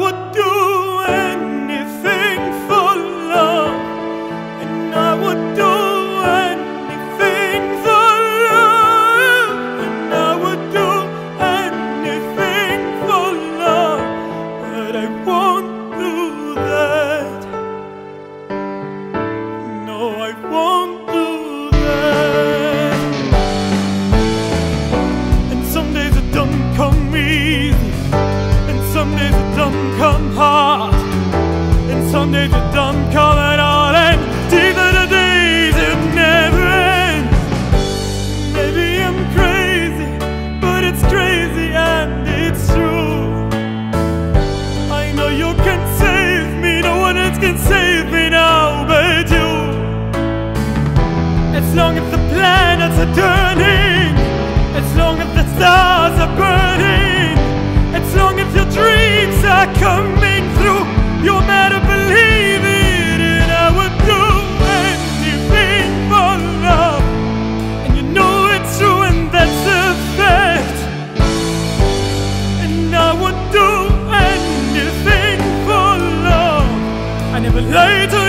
would do anything for love, and I would do anything for love, and I would do anything for love, but I won't come hard, and some days it don't come at all. And are the days it never ends. Maybe I'm crazy, but it's crazy and it's true. I know you can save me, no one else can save me now but you. As long as the planets are turning, 泪